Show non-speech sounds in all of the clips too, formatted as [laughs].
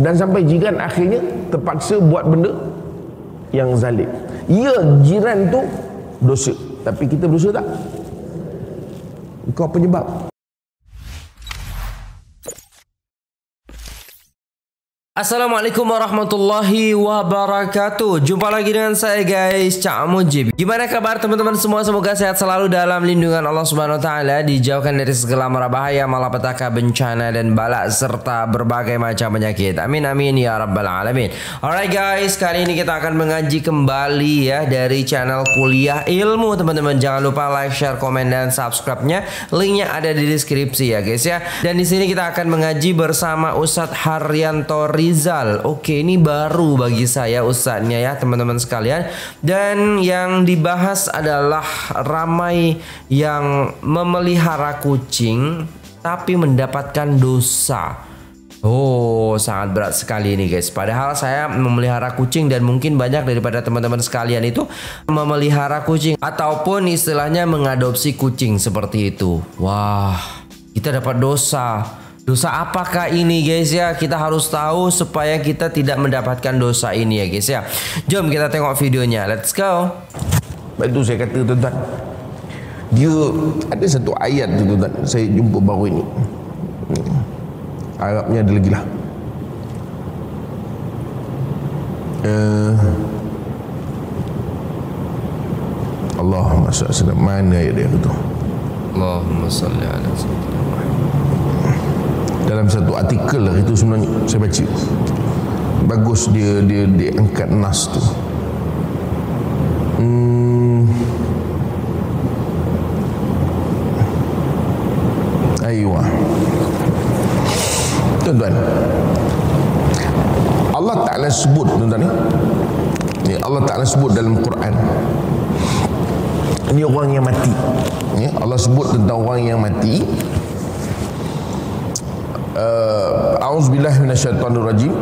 dan sampai jiran akhirnya terpaksa buat benda yang zalim. Ya jiran tu dosa. Tapi kita berdosa tak? Kau penyebab Assalamualaikum warahmatullahi wabarakatuh. Jumpa lagi dengan saya guys Cak Mujib. Gimana kabar teman-teman semua? Semoga sehat selalu dalam lindungan Allah Subhanahu Taala Dijauhkan dari segala mara bahaya Malapetaka bencana dan balak Serta berbagai macam penyakit. Amin amin ya rabbal alamin. Alright guys Kali ini kita akan mengaji kembali ya Dari channel kuliah ilmu teman-teman. Jangan lupa like, share, komen dan subscribe-nya. Linknya ada di deskripsi ya guys ya. Dan di sini kita akan mengaji bersama Ustadz Haryanto Rizal. Oke, ini baru bagi saya ustadznya ya teman-teman sekalian. Dan yang dibahas adalah ramai yang memelihara kucing tapi mendapatkan dosa. Oh, sangat berat sekali ini guys. Padahal saya memelihara kucing dan mungkin banyak daripada teman-teman sekalian itu memelihara kucing ataupun istilahnya mengadopsi kucing seperti itu. Wah, kita dapat dosa. Dosa apakah ini guys ya? Kita harus tahu supaya kita tidak mendapatkan dosa ini ya guys ya. Jom kita tengok videonya. Let's go. Itu saya kata tuan-tuan. Dia ada satu ayat tu tuan-tuan. Saya jumpa baru ini. Arabnya ada lagi lah. Uh, Allahumma salli mana ayat dia tu? Allahumma salli ala sayyidina dalam satu artikel lah itu sebenarnya saya baca. Bagus dia dia dia angkat nas tu. Hmm. aywa tuan-tuan. Allah Ta'ala sebut tuan-tuan ni. Ya, Allah Ta'ala sebut dalam Quran. Ini orang yang mati. Ya, Allah sebut tentang orang yang mati Uh, auzubillahi minasyaitonir rajim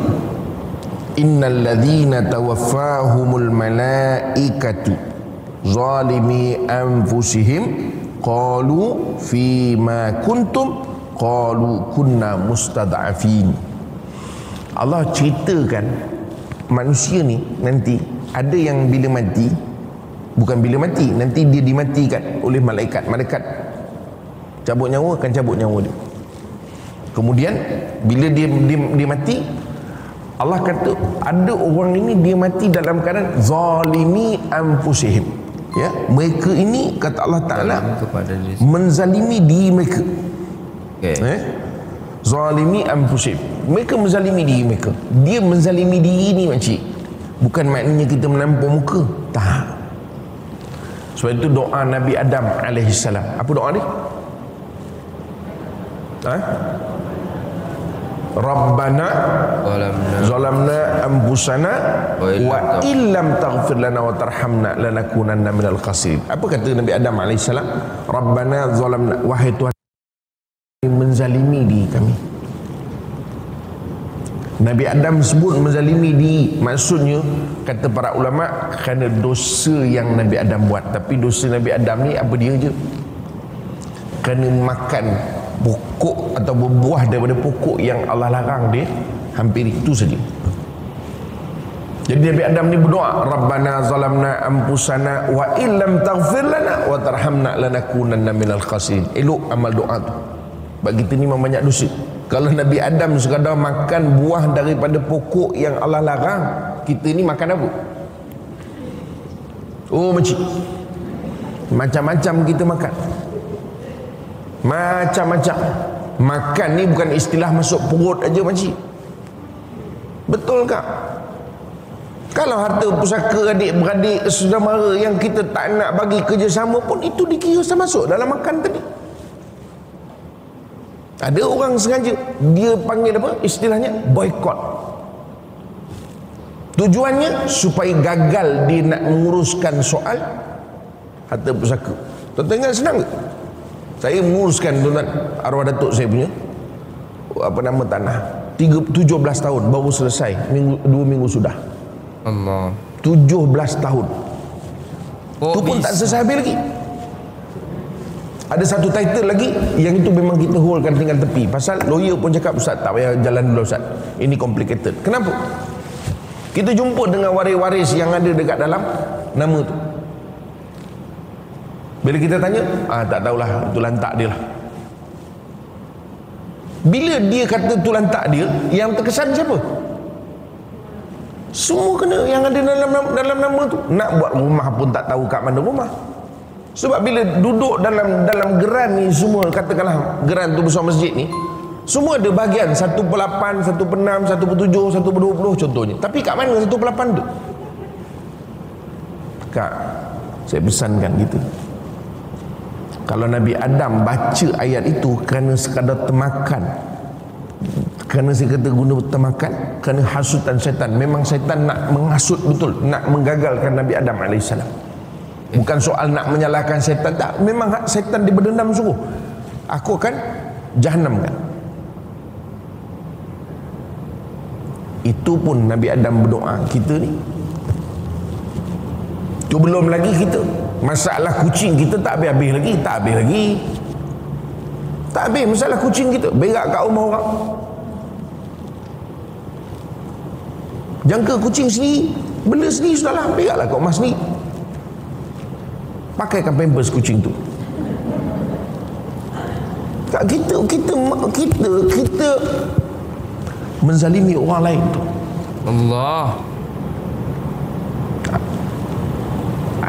innal ladzina tawaffahumul malaikatu zalimi anfusihim. Qalu fi ma kuntum. Qalu kunna mustad'afin. Allah ceritakan manusia ni nanti ada yang bila mati bukan bila mati nanti dia dimatikan oleh malaikat. Malaikat cabut nyawa akan cabut nyawa dia. Kemudian bila dia, dia dia mati Allah kata ada orang ini dia mati dalam keadaan zalimi anfusihim. Ya, mereka ini kata Allah Taala menzalimi diri mereka. Okay. Eh? Zalimi anfusihim. Mereka menzalimi diri mereka. Dia menzalimi diri ni makcik. Bukan maknanya kita menampar muka. Tak. Sebab itu doa Nabi Adam alaihissalam. Apa doa dia? Ha? Rabbana zalamna anfusana wa illam taghfir lana wa tarhamna lanakunanna minal khasirin. Apa kata Nabi Adam alaihissalam? Rabbana zalamna wahai Tuhan menzalimi diri kami. Nabi Adam sebut menzalimi di maksudnya kata para ulama kerana dosa yang Nabi Adam buat tapi dosa Nabi Adam ni apa dia je kerana makan pokok atau berbuah daripada pokok yang Allah larang dia hampir itu saja. Jadi Nabi Adam ni berdoa Rabbana zalamna ampusana wa illam taghfir lana wa tarhamna lanakunanna minal khasirin. Elok amal doa tu. Bagi kita ni memang banyak dosa. Kalau Nabi Adam sekadar makan buah daripada pokok yang Allah larang kita ni makan apa? Oh macam macam-macam kita makan macam-macam Makan ni bukan istilah masuk perut aja makcik Betul tak? Kalau harta pusaka adik-beradik saudara yang kita tak nak bagi kerjasama pun itu dikira masuk dalam makan tadi. Ada orang sengaja dia panggil apa? Istilahnya boykot. Tujuannya supaya gagal dia nak menguruskan soal harta pusaka. Tuan-tuan ingat senang ke? Saya menguruskan tuan arwah datuk saya punya apa nama tanah 3, 17 tahun baru selesai minggu, dua minggu sudah Allah 17 tahun oh, tu pun bisa. tak selesai habis lagi Ada satu title lagi yang itu memang kita holkan tinggal tepi. Pasal lawyer pun cakap Ustaz tak payah jalan dulu Ustaz. Ini complicated. Kenapa? Kita jumpa dengan waris-waris yang ada dekat dalam nama tu. Bila kita tanya, ah tak tahulah, itu lantak dia lah. Bila dia kata tu lantak dia, yang terkesan siapa? Semua kena yang ada dalam dalam nama tu. Nak buat rumah pun tak tahu kat mana rumah. Sebab bila duduk dalam dalam geran ni semua katakanlah geran tu besar masjid ni semua ada bahagian 1 per 8, 1 per 6, 1 per 7, 1 per 20 contohnya. Tapi kat mana 1 per 8 tu? Kak, saya pesankan gitu. Kalau Nabi Adam baca ayat itu kerana sekadar temakan kerana saya kata guna temakan kerana hasutan syaitan memang syaitan nak menghasut betul nak menggagalkan Nabi Adam AS bukan soal nak menyalahkan syaitan tak. Memang syaitan diberdendam suruh. Aku akan jahannam kan? Itu pun Nabi Adam berdoa kita ni itu belum lagi kita. Masalah kucing kita tak habis-habis lagi tak habis lagi. Tak habis masalah kucing kita. Berak kat rumah orang. Jangka kucing sendiri bela sendiri sudahlah. Beraklah kat rumah sendiri. Pakaikan pampers kucing tu. Tak kita kita kita kita menzalimi orang lain. Allah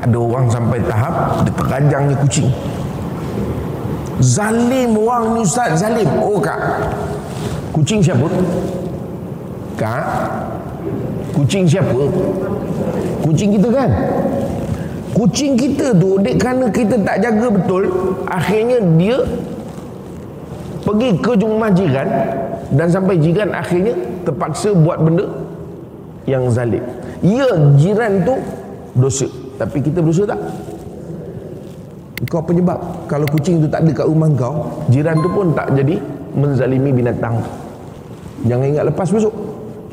ada orang sampai tahap dia terajang ni kucing. Zalim orang ni ustaz zalim. Oh kak. Kucing siapa? Kak. Kucing siapa? Kucing kita kan? Kucing kita tu dek kerana kita tak jaga betul akhirnya dia pergi ke rumah jiran dan sampai jiran akhirnya terpaksa buat benda yang zalim. Ya jiran tu dosa tapi kita berdosa tak? Kau penyebab Kalau kucing tu tak ada kat rumah kau Jiran tu pun tak jadi Menzalimi binatang. Jangan ingat lepas besok.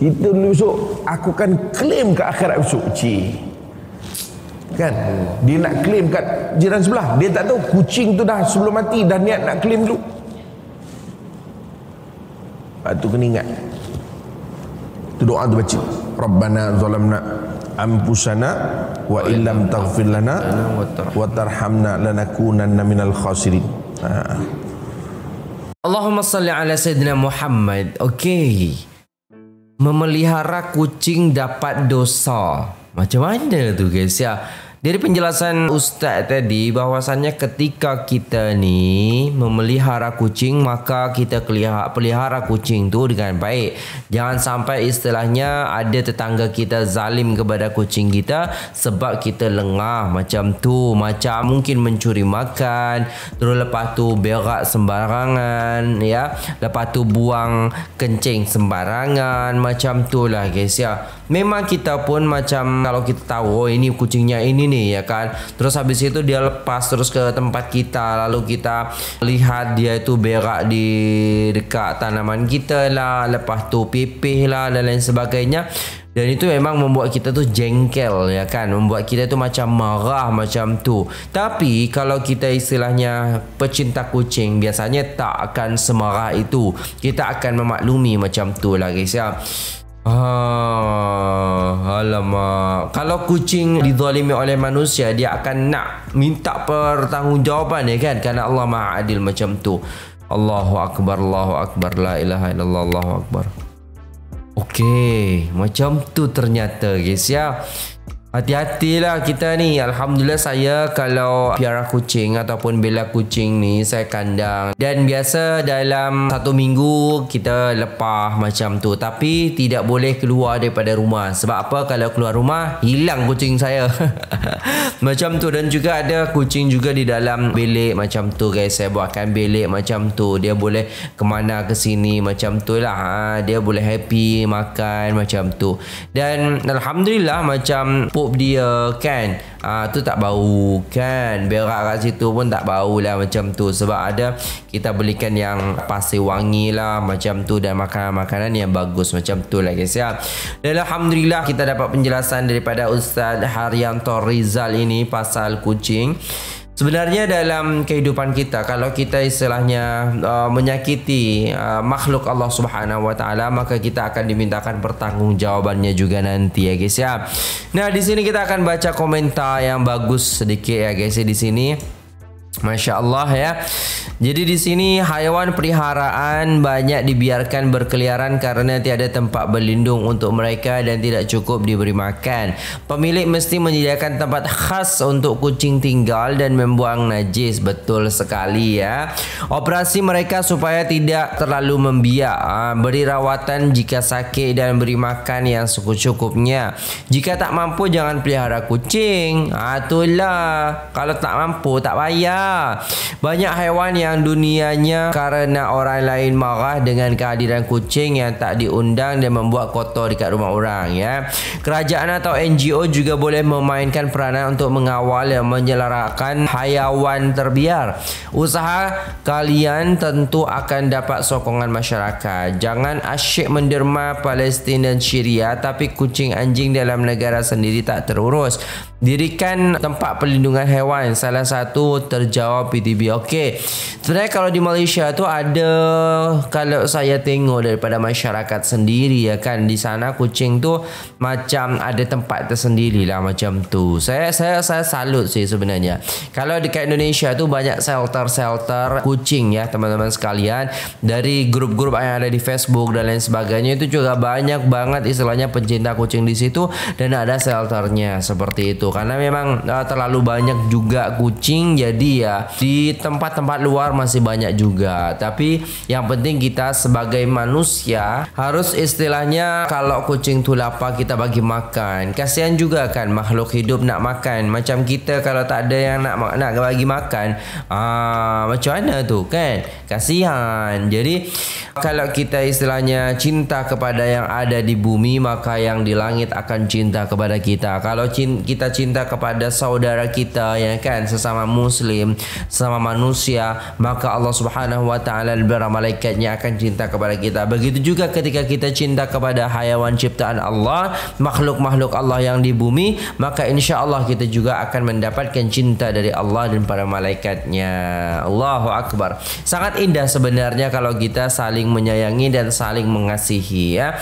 Kita besok Aku kan claim ke akhirat besok. Cik. Kan? Dia nak claim kat jiran sebelah. Dia tak tahu kucing tu dah sebelum mati Dah niat nak claim dulu. Lepas tu kena ingat. Tu doa tu baca. Rabbana zalamna anfusana wa illam taghfir lana wa tarhamna lanakunanna minal khasirin. Ha. Allahumma salli ala Sayyidina Muhammad. Okey. Memelihara kucing dapat dosa. Macam mana tu guys ya? Dari penjelasan ustaz tadi bahwasannya ketika kita ni memelihara kucing maka kita pelihara, pelihara kucing tu dengan baik. Jangan sampai istilahnya ada tetangga kita zalim kepada kucing kita sebab kita lengah macam tu, macam mungkin mencuri makan, terus lepas tu berak sembarangan ya. Lepas tu buang kencing sembarangan macam tu lah guys ya. Memang kita pun macam kalau kita tahu oh ini kucingnya ini ni ya kan? Terus habis itu dia lepas terus ke tempat kita lalu kita lihat dia itu berak di dekat tanaman kita lah lepas tu pipih lah dan lain sebagainya. Dan itu memang membuat kita tu jengkel ya kan? Membuat kita tu macam marah macam tu. Tapi kalau kita istilahnya pecinta kucing biasanya tak akan semarah itu. Kita akan memaklumi macam tu lah guys ya Ah, alamak. Kalau kucing dizalimi oleh manusia, dia akan nak minta pertanggungjawaban ya kan? Kerana Allah Maha Adil macam tu. Allahu Akbar, Allahu Akbar, la ilaha illallah, Allahu Akbar. Okey, macam tu ternyata guys ya. Hati-hatilah kita ni. Alhamdulillah saya kalau piara kucing ataupun bela kucing ni saya kandang. Dan biasa dalam satu minggu kita lepah macam tu. Tapi tidak boleh keluar daripada rumah. Sebab apa? Kalau keluar rumah hilang kucing saya. [laughs] Macam tu. Dan juga ada kucing juga di dalam bilik macam tu guys. Saya buatkan bilik macam tu. Dia boleh kemana ke sini macam tu lah. Ha, Dia boleh happy makan macam tu. Dan Alhamdulillah macam pop dia kan? Ah tu tak bau kan? Berak kat situ pun tak bau lah macam tu. Sebab ada kita belikan yang pasir wangi lah macam tu dan makanan-makanan yang bagus macam tu lah guys ya. Dan Alhamdulillah kita dapat penjelasan daripada Ustaz Haryanto Rizal ini pasal kucing Sebenarnya dalam kehidupan kita kalau kita istilahnya uh, menyakiti uh, makhluk Allah Subhanahu wa taala maka kita akan dimintakan pertanggungjawabannya juga nanti ya guys ya. Nah, di sini kita akan baca komentar yang bagus sedikit ya guys ya di sini. Masya Allah ya. Jadi di sini haiwan peliharaan banyak dibiarkan berkeliaran karena tiada tempat berlindung untuk mereka dan tidak cukup diberi makan. Pemilik mesti menyediakan tempat khas untuk kucing tinggal dan membuang najis. Betul sekali ya. Operasi mereka supaya tidak terlalu membiak. Ha, beri rawatan jika sakit dan beri makan yang secukupnya. Jika tak mampu jangan pelihara kucing. Ha, itulah. Kalau tak mampu tak payah. Banyak haiwan yang dunianya karena orang lain marah dengan kehadiran kucing yang tak diundang dan membuat kotor dekat rumah orang ya. Kerajaan atau NGO juga boleh memainkan peranan untuk mengawal dan menyelarakan haiwan terbiar. Usaha kalian tentu akan dapat sokongan masyarakat. Jangan asyik menderma Palestin dan Syria tapi kucing anjing dalam negara sendiri tak terurus. Dirikan tempat perlindungan hewan salah satu terjawab PTB. Okey. Sebenarnya kalau di Malaysia tu ada kalau saya tengok daripada masyarakat sendiri ya kan di sana kucing tu macam ada tempat tersendiri lah macam tu. Saya saya saya salut sih sebenarnya. Kalau dekat Indonesia tu banyak shelter-shelter kucing ya teman-teman sekalian dari grup-grup yang ada di Facebook dan lain sebagainya itu juga banyak banget istilahnya pencinta kucing di situ dan ada shelternya seperti itu karena memang uh, terlalu banyak juga kucing jadi ya di tempat-tempat luar masih banyak juga. Tapi yang penting kita sebagai manusia harus istilahnya kalau kucing tu lapar kita bagi makan. Kasihan juga kan makhluk hidup nak makan. Macam kita kalau tak ada yang nak nak bagi makan ah macam mana tu kan? Kasihan. Jadi kalau kita istilahnya cinta kepada yang ada di bumi maka yang di langit akan cinta kepada kita. Kalau kita cinta cinta kepada saudara kita ya kan? Sesama muslim sesama manusia maka Allah Subhanahu wa taala dan malaikatnya akan cinta kepada kita. Begitu juga ketika kita cinta kepada hayawan ciptaan Allah makhluk-makhluk Allah yang di bumi maka insya-Allah kita juga akan mendapatkan cinta dari Allah dan para malaikatnya. Allahu akbar. Sangat indah sebenarnya kalau kita saling menyayangi dan saling mengasihi ya.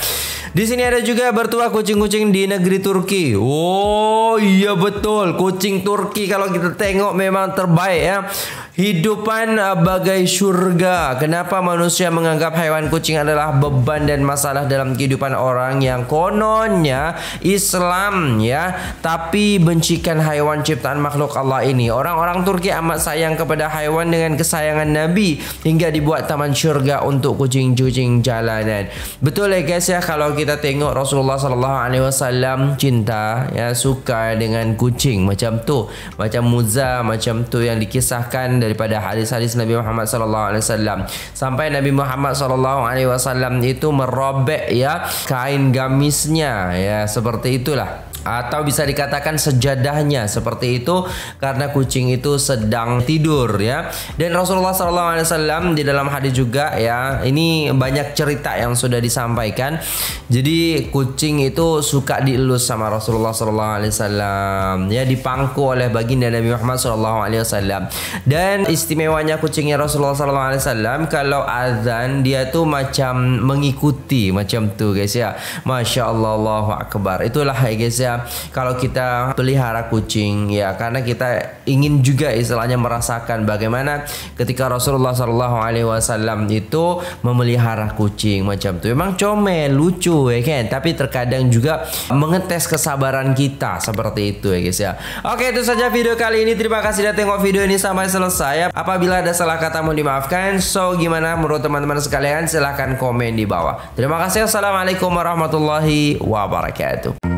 Di sini ada juga bertuah kucing-kucing di negeri Turki. Oh iya betul, kucing Turki kalau kita tengok memang terbaik ya. yeah. Hidupan uh, bagai syurga. Kenapa manusia menganggap haiwan kucing adalah beban dan masalah dalam kehidupan orang yang kononnya Islam ya, tapi bencikan haiwan ciptaan makhluk Allah ini. Orang-orang Turki amat sayang kepada haiwan dengan kesayangan Nabi hingga dibuat taman syurga untuk kucing-kucing jalanan. Betul ya guys ya kalau kita tengok Rasulullah sallallahu alaihi wasallam cinta ya suka dengan kucing macam tu, macam Muza macam tu yang dikisahkan daripada hadis-hadis Nabi Muhammad sallallahu alaihi wasallam. Sampai Nabi Muhammad sallallahu alaihi wasallam itu merobek ya kain gamisnya ya seperti itulah atau bisa dikatakan sejadahnya seperti itu karena kucing itu sedang tidur ya. Dan Rasulullah SAW di dalam hadis juga ya ini banyak cerita yang sudah disampaikan. Jadi kucing itu suka dielus sama Rasulullah SAW ya dipangku oleh baginda Nabi Muhammad SAW dan istimewanya kucingnya Rasulullah SAW kalau azan dia tuh macam mengikuti macam tu guys ya. Masya Allah Allahu Akbar. Itulah ya guys ya kalau kita pelihara kucing ya karena kita ingin juga istilahnya merasakan bagaimana ketika Rasulullah Shallallahu Alaihi Wasallam itu memelihara kucing macam tu. Memang comel lucu ya kan? Tapi terkadang juga mengetes kesabaran kita seperti itu ya guys ya. Oke itu saja video kali ini. Terima kasih sudah tengok video ini sampai selesai. Apabila ada salah kata mohon dimaafkan. So gimana menurut teman-teman sekalian? Silahkan komen di bawah. Terima kasih. Assalamualaikum warahmatullahi wabarakatuh